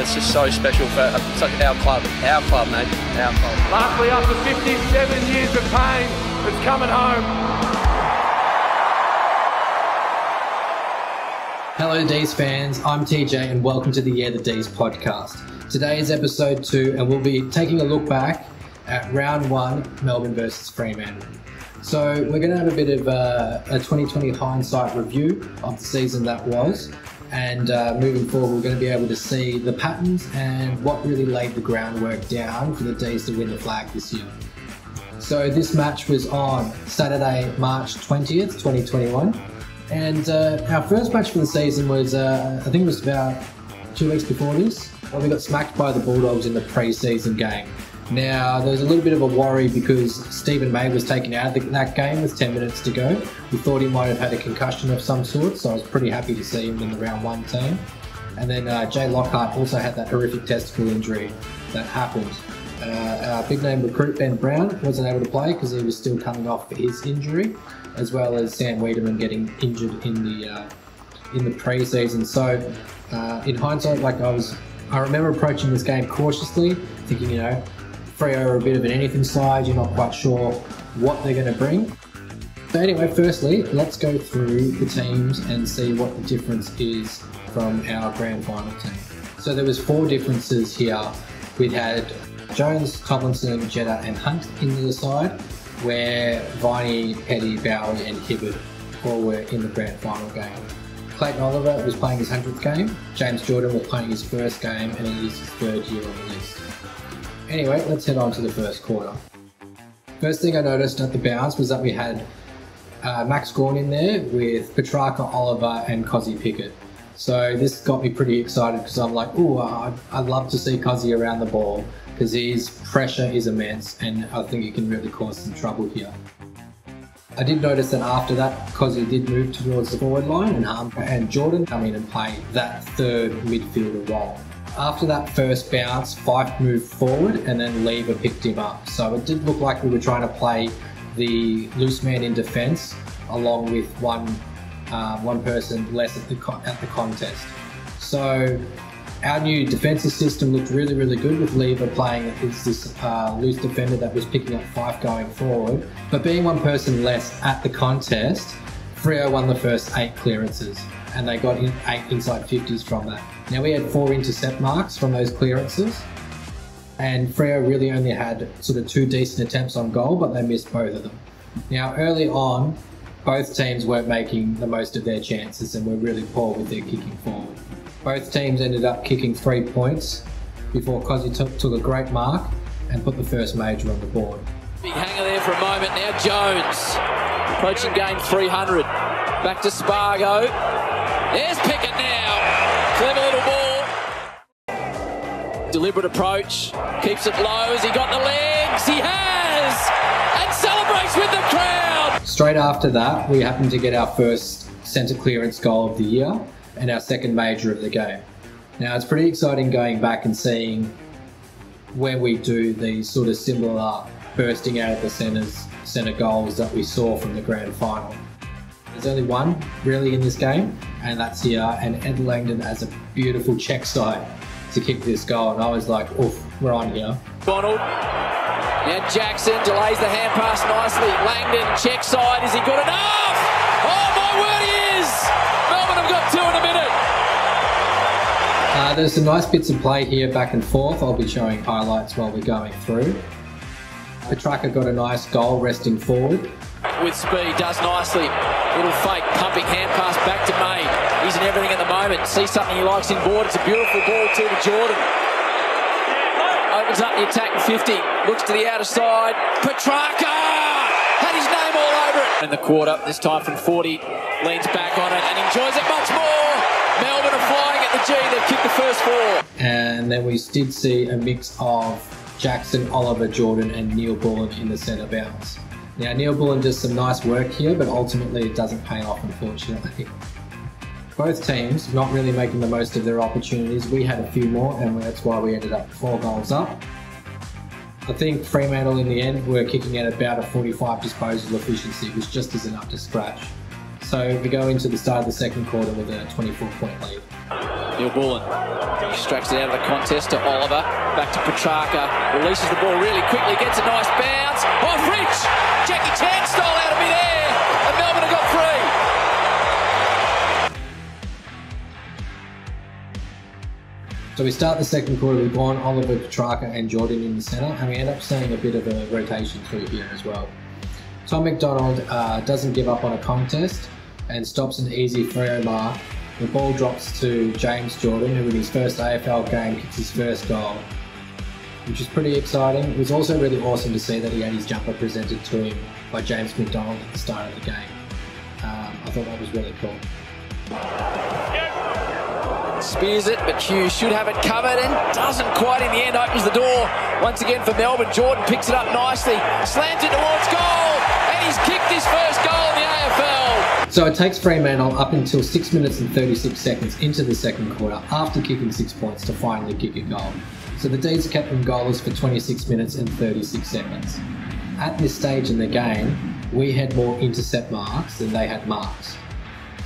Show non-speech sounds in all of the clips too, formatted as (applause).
it's just so special for it's like our club, our club, mate, our club. Lastly, after 57 years of pain, it's coming home. Hello, D's fans. I'm TJ, and welcome to the Yeah the D's podcast. Today is episode two, and we'll be taking a look back at round one, Melbourne versus Fremantle. So we're going to have a bit of uh, a, a 2020 hindsight review of the season that was, and uh, moving forward, we're going to be able to see the patterns and what really laid the groundwork down for the D's to win the flag this year. So this match was on Saturday, March 20th, 2021. And uh, our first match for the season was, uh, I think it was about two weeks before this, when we got smacked by the Bulldogs in the pre-season game. Now, there was a little bit of a worry because Steven May was taken out of that game with 10 minutes to go. We thought he might have had a concussion of some sort, so I was pretty happy to see him in the round one team. And then uh, Jay Lockhart also had that horrific testicle injury that happened. Uh, our big name recruit Ben Brown wasn't able to play because he was still coming off for his injury, as well as Sam Weideman getting injured in the uh, in the pre-season. So, uh, in hindsight, like I was, I remember approaching this game cautiously, thinking, you know, Freo are a bit of an anything side. You're not quite sure what they're going to bring. So anyway, firstly, let's go through the teams and see what the difference is from our grand final team. So there was four differences here. We had Jones, Tomlinson, Jetta and Hunt in the side, where Viney, Petty, Bowie and Hibberd all were in the grand final game. Clayton Oliver was playing his 100th game, James Jordon was playing his first game and it is his third year on the list. Anyway, let's head on to the first quarter. First thing I noticed at the bounce was that we had uh, Max Gawn in there with Petrarca, Oliver, and Kozzy Pickett. So this got me pretty excited because I'm like, oh, I'd, I'd love to see Kozzy around the ball because his pressure is immense and I think he can really cause some trouble here. I did notice that after that, Kozzy did move towards the forward line and Harper and Jordon come in and play that third midfielder role. After that first bounce, Fyfe moved forward and then Lever picked him up. So it did look like we were trying to play the loose man in defence along with one uh, one person less at the at the contest. So our new defensive system looked really, really good with Lever playing as this uh, loose defender that was picking up Fyfe going forward. But being one person less at the contest, Freo won the first eight clearances and they got in eight inside 50s from that. Now we had four intercept marks from those clearances, and Freo really only had sort of two decent attempts on goal, but they missed both of them. Now early on, both teams weren't making the most of their chances and were really poor with their kicking forward. Both teams ended up kicking three points before Kozzy took, took a great mark and put the first major on the board. Big hanger there for a moment. Now Jones approaching game 300. Back to Spargo. There's Pickett Deliberate approach. Keeps it low. Has he got the legs? He has! And celebrates with the crowd! Straight after that, we happened to get our first centre clearance goal of the year and our second major of the game. Now, it's pretty exciting going back and seeing where we do these sort of similar bursting out of the centres, centre goals that we saw from the grand final. There's only one really in this game, and that's here. And Ed Langdon has a beautiful check side to kick this goal. And I was like, oof, we're on here. Donald. Now Jackson delays the hand pass nicely. Langdon, check side. Is he good enough? Oh, my word, he is! Melbourne have got two in a minute. Uh, there's some nice bits of play here back and forth. I'll be showing highlights while we're going through. Petrarca got a nice goal resting forward with speed, does nicely. Little fake, pumping hand pass back to May. In everything at the moment. See something he likes in board. It's a beautiful ball to the Jordon. Opens up the attacking 50. Looks to the outer side. Petrarca! Had his name all over it. In the quarter, this time from 40. Leans back on it and enjoys it much more. Melbourne are flying at the G. They've kicked the first four. And then we did see a mix of Jackson, Oliver, Jordon, and Neal-Bullen in the centre bounce. Now, Neal-Bullen does some nice work here, but ultimately it doesn't pay off, unfortunately. Both teams not really making the most of their opportunities. We had a few more, and that's why we ended up four goals up. I think Fremantle in the end were kicking at about a 45 disposal efficiency, which just isn't up to scratch. So we go into the start of the second quarter with a 24 point lead. Neal-Bullen extracts it out of the contest to Oliver. Back to Petrarca. Releases the ball really quickly. Gets a nice bounce. Oh, Fritsch! Jackie Chan So we start the second quarter with Gawn, Oliver, Petrarca, and Jordon in the centre, and we end up seeing a bit of a rotation through here as well. Tom McDonald uh, doesn't give up on a contest and stops an easy Freo mark. The ball drops to James Jordon, who in his first AFL game kicks his first goal, which is pretty exciting. It was also really awesome to see that he had his jumper presented to him by James McDonald at the start of the game. Um, I thought that was really cool. Spears it, but Hughes should have it covered and doesn't quite in the end. Opens the door once again for Melbourne. Jordon picks it up nicely, slams it towards goal, and he's kicked his first goal in the AFL. So it takes Fremantle up until 6 minutes and 36 seconds into the second quarter after kicking 6 points to finally kick a goal. So the D's kept them goalless for 26 minutes and 36 seconds. At this stage in the game, we had more intercept marks than they had marks.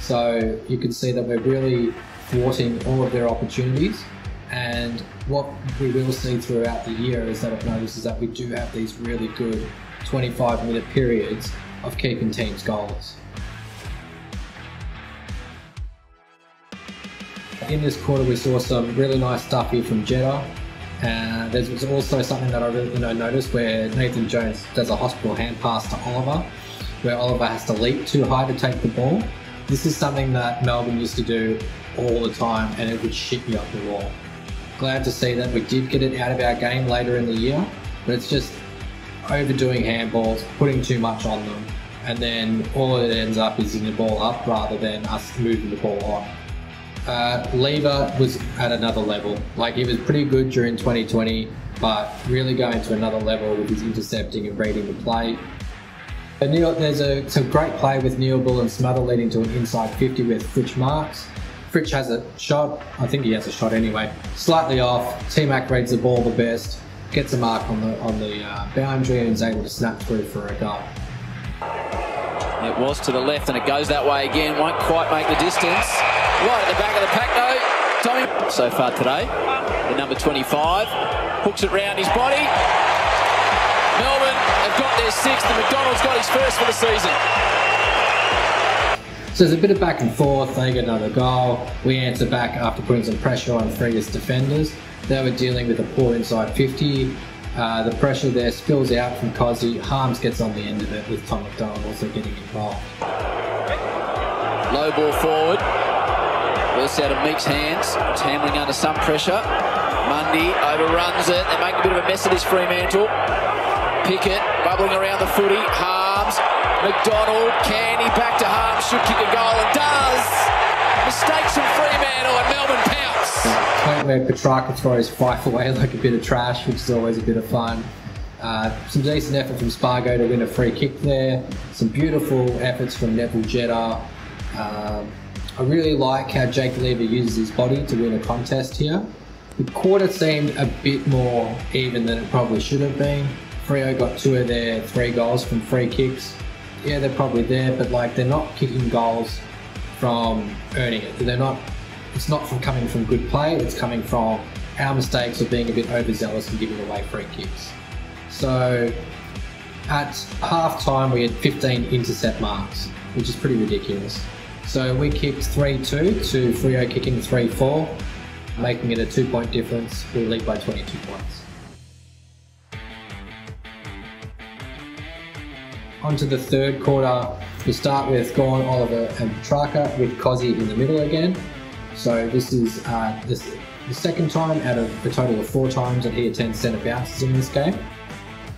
So you can see that we're really thwarting all of their opportunities. And what we will see throughout the year is that I've noticed is that we do have these really good 25 minute periods of keeping teams goalless. In this quarter, we saw some really nice stuff here from Jetta. Uh, there's also something that I really you know, noticed where Nathan Jones does a hospital hand pass to Oliver, where Oliver has to leap too high to take the ball. This is something that Melbourne used to do all the time, and it would shit you up the wall. Glad to see that we did get it out of our game later in the year, but it's just overdoing handballs, putting too much on them, and then all it ends up is in the ball up rather than us moving the ball on. Uh, Lever was at another level. Like he was pretty good during 2020, but really going to another level with his intercepting and reading the play. Neil, there's a some great play with Neil Bull and Smother leading to an inside 50 with Fritsch marks. Fritsch has a shot. I think he has a shot anyway. Slightly off. T Mac reads the ball the best, gets a mark on the on the uh, boundary, and is able to snap through for a goal. It was to the left and it goes that way again. Won't quite make the distance. Right at the back of the pack though. Tommy so far today. The number 25 hooks it round his body. Melbourne have got their sixth and McDonald's got his first for the season. So there's a bit of back and forth. They get another goal. We answer back after putting some pressure on Freo's defenders. They were dealing with a poor inside 50. Uh, the pressure there spills out from Kozzy. Harmes gets on the end of it with Tom McDonald also getting involved. Low ball forward. Bursts out of Meek's hands. It's handling under some pressure. Mundy overruns it. They make a bit of a mess of this Fremantle. Pickett bubbling around the footy. Harmes. McDonald. Canny back to Harmes. Should kick a goal and does. Mistakes from Fremantle and Melbourne pounce. Point where Petrarca throws Fyfe away like a bit of trash, which is always a bit of fun. Uh, some decent effort from Spargo to win a free kick there. Some beautiful efforts from Neville Jetta. Um, I really like how Jake Lever uses his body to win a contest here. The quarter seemed a bit more even than it probably should have been. Freo got two of their three goals from free kicks. Yeah, they're probably there, but like they're not kicking goals from earning it. They're not. It's not from coming from good play. It's coming from our mistakes of being a bit overzealous and giving away free kicks. So at half time, we had 15 intercept marks, which is pretty ridiculous. So we kicked 3 2 to Freo kicking 3 4, making it a two point difference. We lead by 22 points. On to the third quarter. We start with Gawn, Oliver, and Petrarca with Kozzy in the middle again. So this is uh, this, the second time out of a total of four times that he attends centre bounces in this game.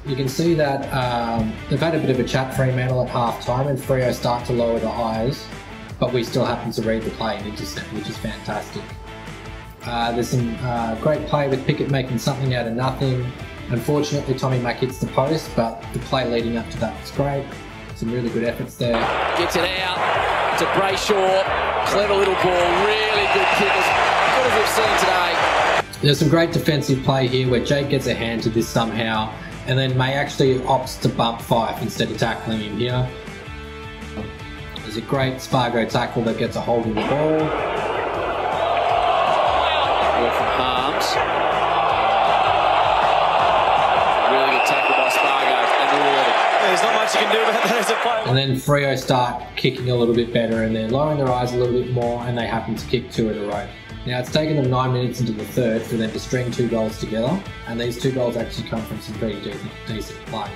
You can see that um, they've had a bit of a chat Fremantle at half time and Freo start to lower the eyes, but we still happen to read the play and intercept, which is fantastic. Uh, there's some uh, great play with Pickett making something out of nothing. Unfortunately, Tommy Mack hits the post, but the play leading up to that was great. Some really good efforts there. Gets it out to Brayshaw. Clever little ball. Really good kick. As good as we've seen today. There's some great defensive play here where Jake gets a hand to this somehow, and then May actually opts to bump Fyfe instead of tackling him here. There's a great Spargo tackle that gets a hold of the ball. You can do about that (laughs) as a player. And then Freo start kicking a little bit better and they're lowering their eyes a little bit more and they happen to kick two in a row. Now it's taken them nine minutes into the third for them to string two goals together and these two goals actually come from some pretty decent, decent play.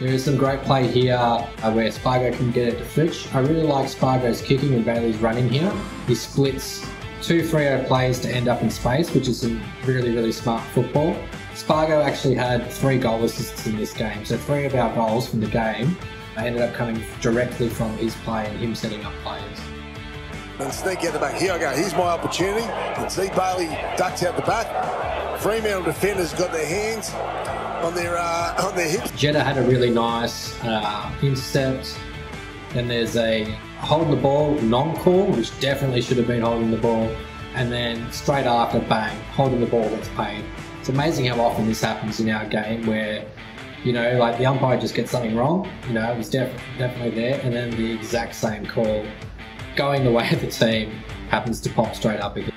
There is some great play here uh, where Spargo can get it to Fritsch. I really like Spargo's kicking and Bayley's running here. He splits two Freo players to end up in space, which is some really, really smart football. Spargo actually had three goal assists in this game, so three of our goals from the game ended up coming directly from his play and him setting up players. And sneak out the back. Here I go. Here's my opportunity. Can see Bayley ducks out the back. Fremantle defenders got their hands on their uh, on their hips. Jetta had a really nice uh, intercept. Then there's a holding the ball non-call, which definitely should have been holding the ball. And then straight after, bang, holding the ball that's paid. It's amazing how often this happens in our game where, you know, like the umpire just gets something wrong. You know, it was def- definitely there. And then the exact same call going the way of the team happens to pop straight up again.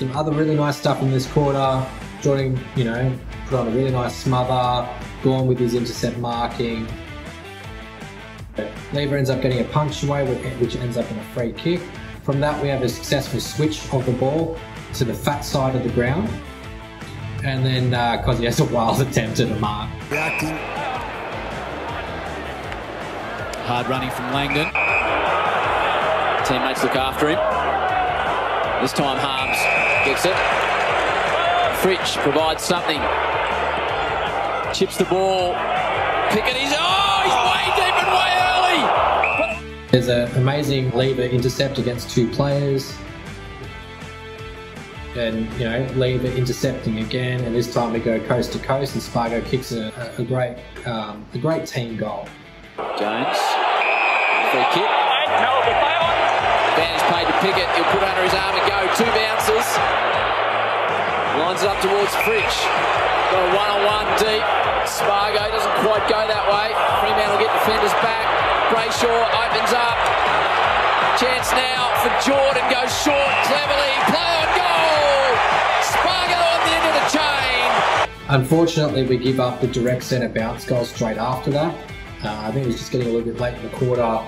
Some other really nice stuff in this quarter. Jordon, you know, put on a really nice smother, Gawn with his intercept marking. Lever ends up getting a punch away, which ends up in a free kick. From that, we have a successful switch of the ball to the fat side of the ground. And then, because uh, he has a wild (laughs) attempt at a mark. Reacting. Hard running from Langdon. Teammates look after him. This time Harmes gets it. Fritsch provides something. Chips the ball. Pickett is. Oh, There's an amazing Lever intercept against two players. And, you know, Lever intercepting again, and this time we go coast to coast, and Spargo kicks a, a great, um, a great team goal. Jones. Free kick. Advantage paid to Pickett. He'll put under his arm and go. Two bounces. Lines it up towards Fritsch. Got a one-on-one deep. Spargo doesn't quite go that way. Fremantle get defenders back. Brayshaw opens up. Chance now for Jordon. Goes short cleverly. Play on goal. Spargo on the end of the chain. Unfortunately, we give up the direct centre bounce goal straight after that. Uh, I think it was just getting a little bit late in the quarter,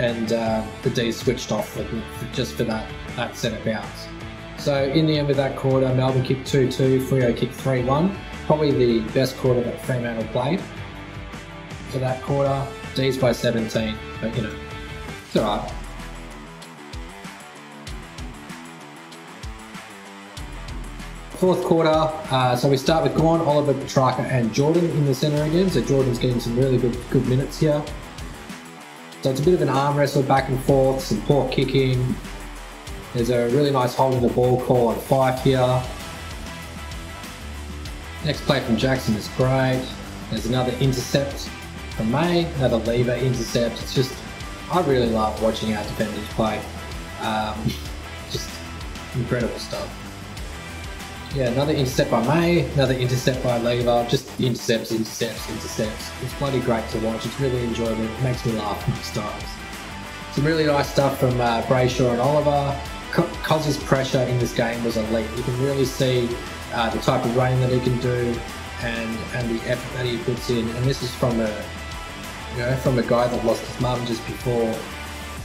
and uh, the D switched off for, for, just for that, that centre bounce. So in the end of that quarter, Melbourne kicked 2-2, Freo kicked 3-1. Probably the best quarter that Fremantle played for that quarter. D's by 17, but you know, it's alright. Fourth quarter, uh, so we start with Gawn, Oliver, Petrarca, and Jordon in the centre again. So Jordon's getting some really good good minutes here. So it's a bit of an arm wrestle back and forth, some poor kicking. There's a really nice holding the ball call on Fyfe here. Next play from Jackson is great. There's another intercept from May, another Lever intercept. It's just, I really love watching our defenders play. Um, just incredible stuff. Yeah, another intercept by May, another intercept by Lever, just intercepts, intercepts, intercepts. It's bloody great to watch. It's really enjoyable. It makes me laugh most times. Some really nice stuff from uh, Brayshaw and Oliver. Coz's pressure in this game was elite. You can really see uh, the type of running that he can do and and the effort that he puts in. And this is from a you know from a guy that lost his mum just before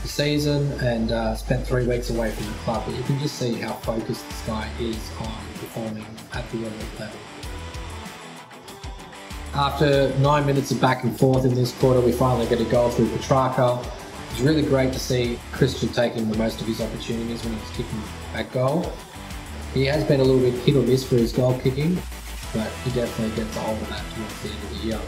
the season and uh, spent three weeks away from the club. But you can just see how focused this guy is on performing at the elite level. After nine minutes of back and forth in this quarter, we finally get a goal through Petrarca. It's really great to see Christian taking the most of his opportunities when he's kicking that goal. He has been a little bit hit or miss for his goal kicking, but he definitely gets a hold of that towards the end of the year.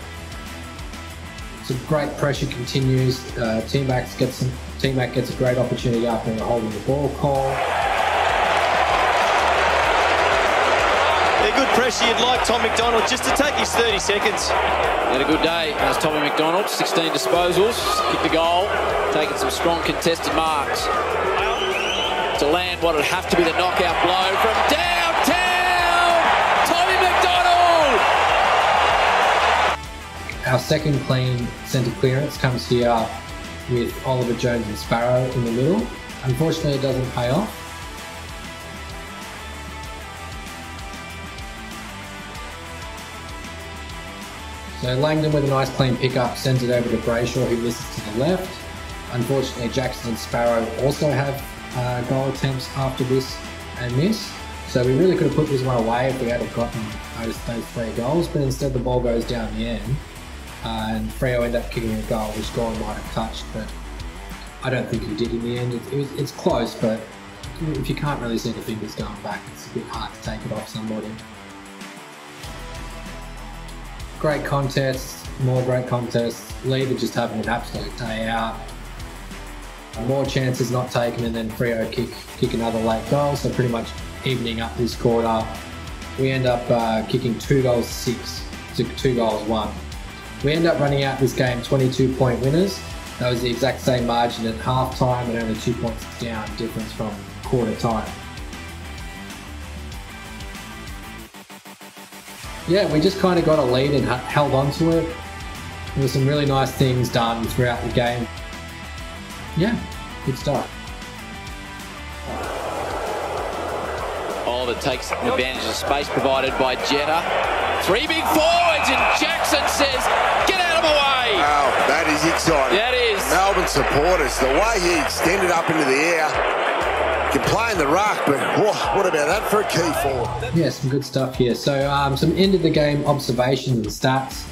Some great pressure continues. Uh, T-Mac gets some, T-Mac gets a great opportunity after a holding the ball call. Yeah, good pressure. You'd like Tom McDonald just to take his 30 seconds. Had a good day. That's Tommy McDonald. 16 disposals, kicked the goal, taking some strong contested marks. To land what would have to be the knockout blow from downtown, Our second clean centre clearance comes here with Oliver Jones and Spargo in the middle. Unfortunately, it doesn't pay off. So Langdon with a nice clean pickup sends it over to Brayshaw who misses to the left. Unfortunately, Jackson and Spargo also have uh, goal attempts after this and miss. So we really could have put this one away if we had gotten those, those three goals, but instead the ball goes down the end. And Freo ended up kicking a goal, which Gawn might have touched, but I don't think he did in the end. It, it it's close, but if you can't really see the fingers going back, it's a bit hard to take it off somebody. Great contest, more great contests. Lever just having an absolute day out. More chances not taken, and then Freo kick kick another late goal. So pretty much evening up this quarter. We end up uh, kicking two goals six to two goals one. We end up running out this game 22 point winners. That was the exact same margin at half time and only two points down difference from quarter time. Yeah, we just kind of got a lead and held on to it. There were some really nice things done throughout the game. Yeah, good start. Oliver takes advantage of space provided by Jetta. Three big forwards, and Jackson says, "Get out of my way." Wow, that is exciting. That is. Melbourne supporters, the way he extended up into the air, can play in the rock, but whoa, what about that for a key forward? Yeah, some good stuff here. So, um, some end of the game observations and stats.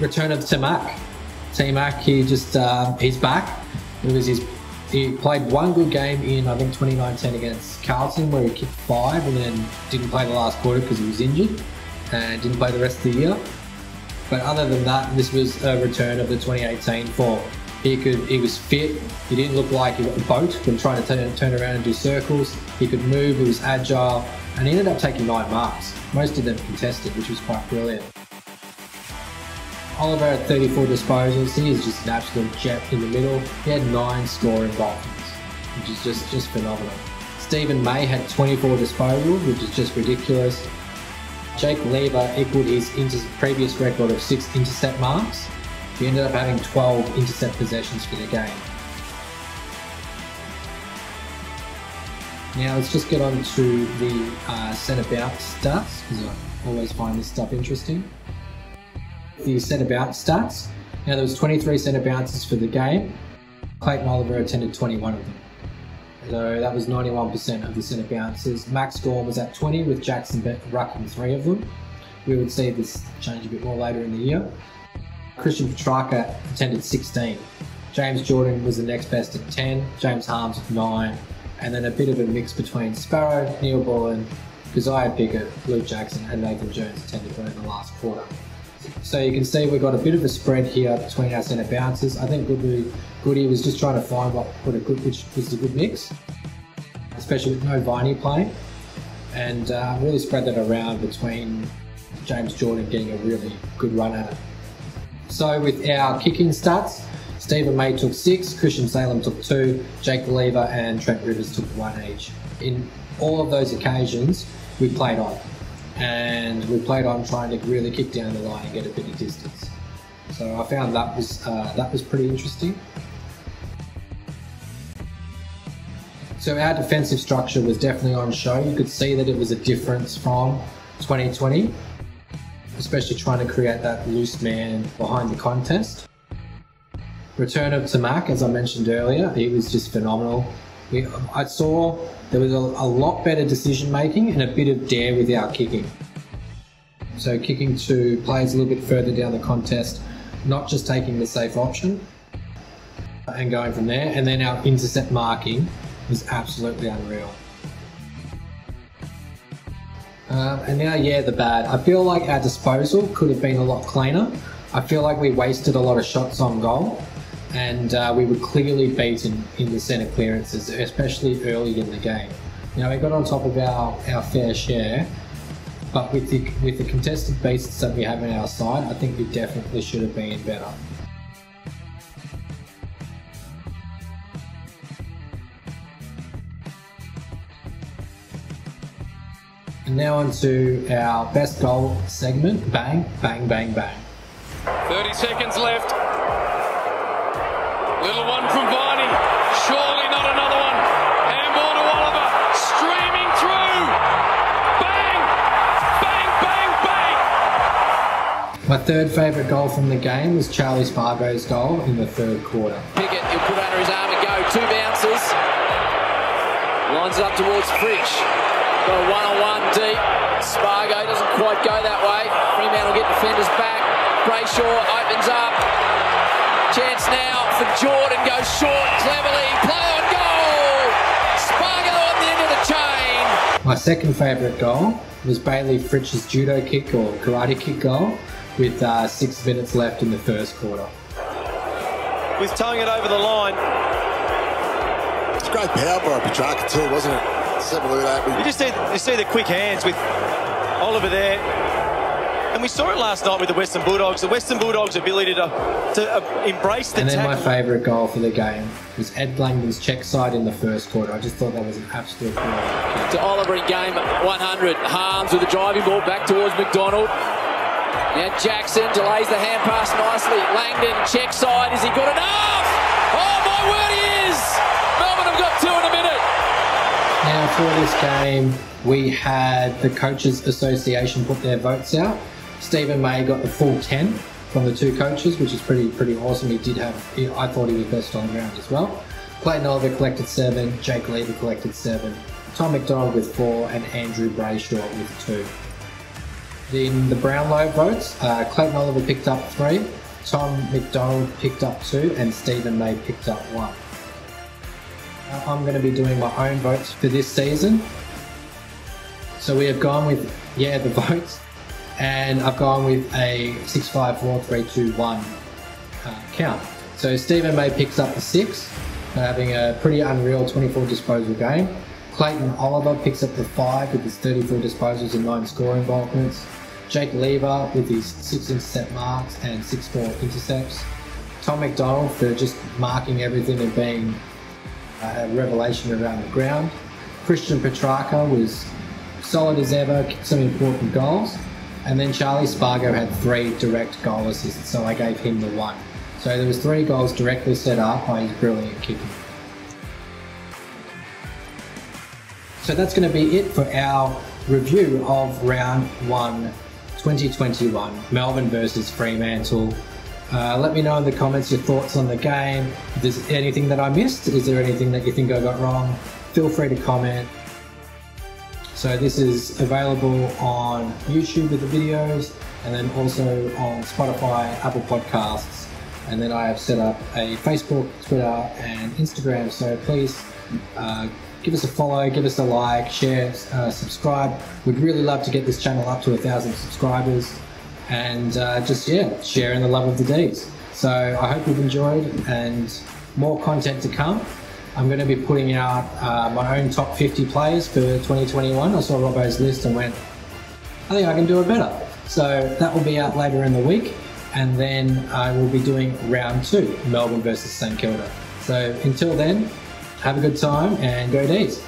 Return of T-Mac. T-Mac, he just uh, he's back. It was his he played one good game in, I think, 2019 against Carlton, where he kicked five and then didn't play the last quarter because he was injured and didn't play the rest of the year. But other than that, this was a return of the 2018 form. He could, he was fit. He didn't look like he got a boat when trying to turn, turn around and do circles. He could move. He was agile, and he ended up taking nine marks. Most of them contested, which was quite brilliant. Oliver had 34 disposals. He is just an absolute jet in the middle. He had nine scoring Dolphins, which is just, just phenomenal. Steven May had 24 disposals, which is just ridiculous. Jake Lever equaled his inter- previous record of six intercept marks. He ended up having 12 intercept possessions for the game. Now let's just get on to the uh, centre bounce stats because I always find this stuff interesting the centre bounce stats. Now there was 23 centre bounces for the game. Clayton Oliver attended 21 of them. So that was 91% of the centre bounces. Max Gawn was at 20 with Jackson rucking three of them. We would see this change a bit more later in the year. Christian Petrarca attended 16. James Jordon was the next best at 10. James Harmes at 9. And then a bit of a mix between Spargo, Neil Bullen, Kysaiah Pickett, Luke Jackson, and Nathan Jones attended in the last quarter. So you can see we've got a bit of a spread here between our centre bounces. I think Goody, Goody was just trying to find what, what a good, which was a good mix, especially with no Viney playing, and uh, really spread that around between James Jordon getting a really good run at it. So with our kicking stats, Steven May took six, Christian Salem took two, Jake Lever and Trent Rivers took one each. In all of those occasions, we played on and we played on trying to really kick down the line and get a bit of distance. So I found that was uh, that was pretty interesting. So our defensive structure was definitely on show. You could see that it was a difference from 2020, especially trying to create that loose man behind the contest. Return of T-Mac, as I mentioned earlier, he was just phenomenal. We, I saw there was a, a lot better decision making and a bit of dare with our kicking. So kicking to players a little bit further down the contest, not just taking the safe option and going from there. And then our intercept marking was absolutely unreal. Um, and now, yeah, the bad. I feel like our disposal could have been a lot cleaner. I feel like we wasted a lot of shots on goal and uh, we were clearly beaten in the centre clearances, especially early in the game. Know, we got on top of our, our fair share, but with the with the contested beasts that we have in our side, I think we definitely should have been better. And now on to our best goal segment. Bang, bang, bang, bang. 30 seconds left. Little one from Viney. Surely not another one. Handball to Oliver. Streaming through. Bang! Bang, bang, bang! My third favourite goal from the game was Charlie Spargo's goal in the third quarter. Pickett, he'll put under his arm and go. Two bounces. Lines it up towards Fritsch. Got a one-on-one deep. Spargo doesn't quite go that way. Fremantle get defenders back. Brayshaw opens up. Chance now for Jordon. Goes short cleverly. Play on goal. Spargo on the end of the chain. My second favourite goal was Bayley Fritsch's judo kick or karate kick goal with uh, six minutes left in the first quarter. With towing it over the line, It's great power by Petrarca too, wasn't it? Let's have a look at you just see, you see the quick hands with Oliver there. And we saw it last night with the Western Bulldogs. The Western Bulldogs' ability to, to uh, embrace the And then my favourite goal for the game was Ed Langdon's check side in the first quarter. I just thought that was an absolute brilliant kick. To Oliver in game 100. Harmes with the driving ball back towards McDonald. Now Jackson delays the hand pass nicely. Langdon check side. Is he good enough? Oh my word, he is! Melbourne have got two in a minute. Now, for this game, we had the Coaches Association put their votes out. Steven May got the full 10 from the two coaches, which is pretty pretty awesome. He did have, he, I thought he was best on the ground as well. Clayton Oliver collected seven, Jake Lever collected seven, Tom McDonald with four, and Andrew Brayshaw with two. In the Brownlow votes, uh, Clayton Oliver picked up three, Tom McDonald picked up two, and Steven May picked up one. I'm going to be doing my own votes for this season. So we have gone with, yeah, the (laughs) votes, and I've gone with a 6 5 4 3 2 1 uh, count. So Steven May picks up the six, uh, having a pretty unreal 24 disposal game. Clayton Oliver picks up the five with his 34 disposals and nine scoring involvements. Jake Lever with his six intercept marks and six score intercepts. Tom McDonald for just marking everything and being a revelation around the ground. Christian Petrarca was solid as ever, some important goals. And then Charlie Spargo had three direct goal assists, so I gave him the one. So there was three goals directly set up by his brilliant kicking. So that's going to be it for our review of round one, 2021, Melbourne versus Fremantle. Uh, let me know in the comments your thoughts on the game. If there's anything that I missed, is there anything that you think I got wrong? Feel free to comment. So this is available on YouTube with the videos, and then also on Spotify, Apple Podcasts, and then I have set up a Facebook, Twitter, and Instagram. So please uh, give us a follow, give us a like, share, uh, subscribe. We'd really love to get this channel up to a thousand subscribers, and uh, just yeah, sharing the love of the D's. So I hope you've enjoyed, and more content to come. I'm going to be putting out uh, my own top 50 players for 2021. I saw Robbo's list and went, I think I can do it better. So that will be out later in the week. And then I will be doing round two, Melbourne versus St Kilda. So until then, have a good time and go D's.